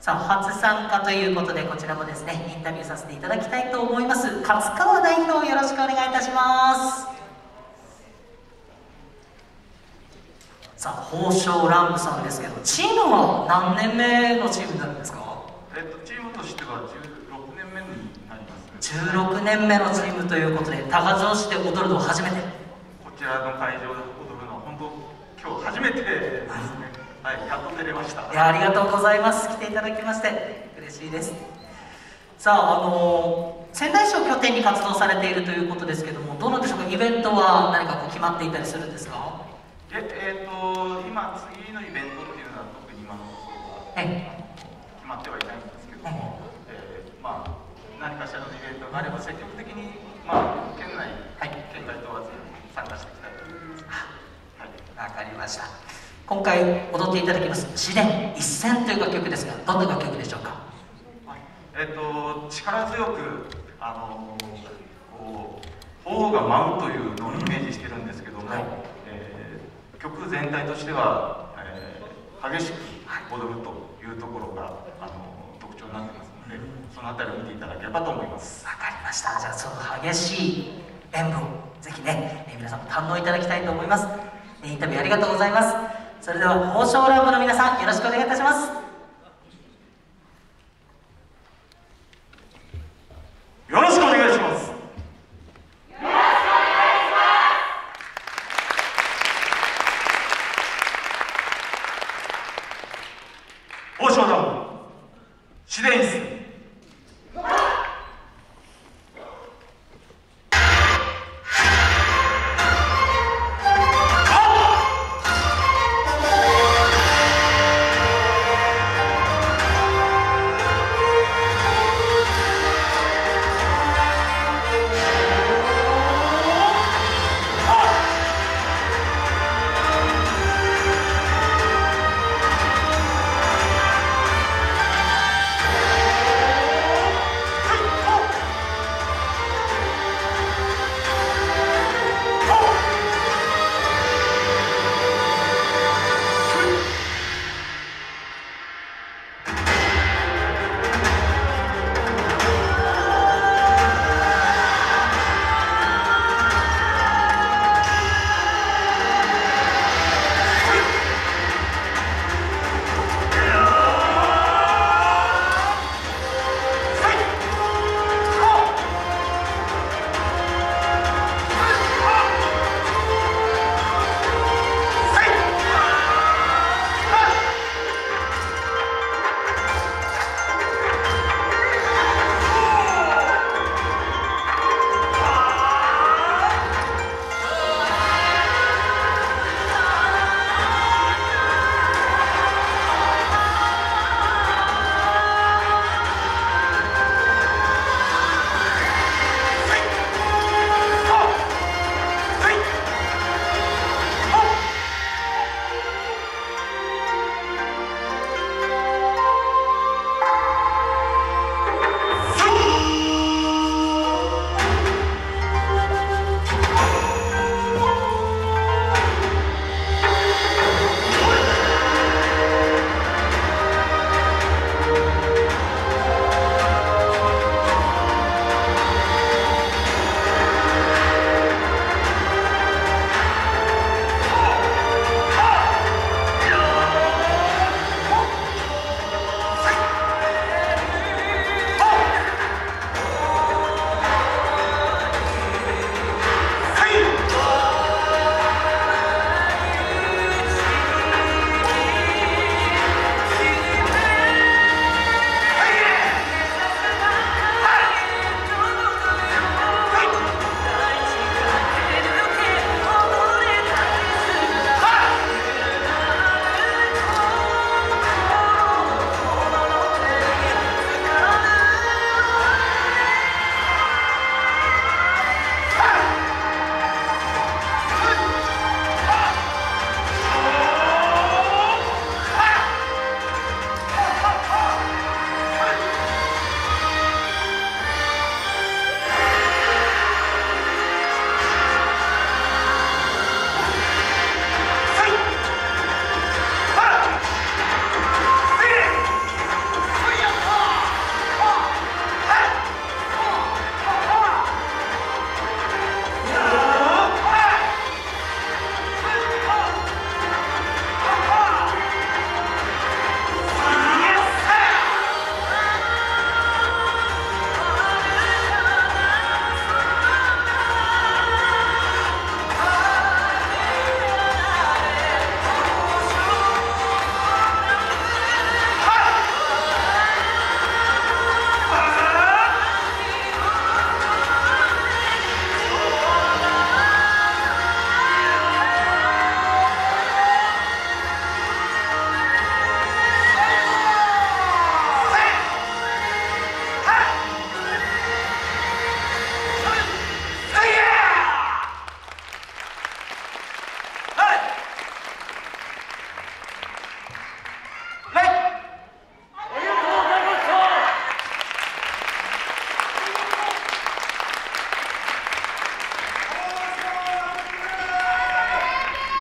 さあ初参加ということでこちらもですねインタビューさせていただきたいと思います。勝川代表よろしくお願いいたします。さあ宝生ランプさんですけどチームは何年目のチームになるんですか？えっとチームとしては16年目になります。16年目のチームということで多賀城市で踊るの初めて？こちらの会場で踊るのは本当今日初めてですね。はい、やっと出れました。いやありがとうございます。来ていただきまして嬉しいです。さああの仙台市を拠点に活動されているということですけどもどうなんでしょうか？イベントは何かこう決まっていたりするんですか？ええーと、今次のイベントっていうのは特に今のところは決まってはいないんですけども、えー、まあ、何かしらのイベントがあれば積極的に、まあ、県内、はい、県外問わず参加していきたいと思います。はい、分かりました今回踊っていただきます「自然一線」という楽曲ですがどんな楽曲でしょうか、はい、えっ、ー、と力強くあのこう鳳凰が舞うというのをイメージしてるんですけども、はい。えー、曲全体としては、えー、激しく踊るというところが、あの特徴になってますので、そのあたりを見ていただければと思います。わかりました。じゃあその激しい演舞をぜひね、えー、皆さんも堪能いただきたいと思います。インタビューありがとうございますそれでは宝生ラブの皆さんよろしくお願いいたします。よろしくお願いします。宝生ラブ自然室